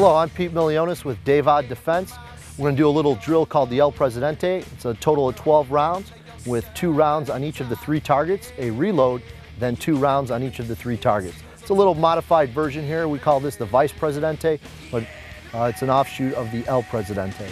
Hello, I'm Pete Milionis with Davad Defense. We're going to do a little drill called the El Presidente. It's a total of 12 rounds with two rounds on each of the three targets, a reload, then two rounds on each of the three targets. It's a little modified version here. We call this the Vice Presidente, but uh, it's an offshoot of the El Presidente.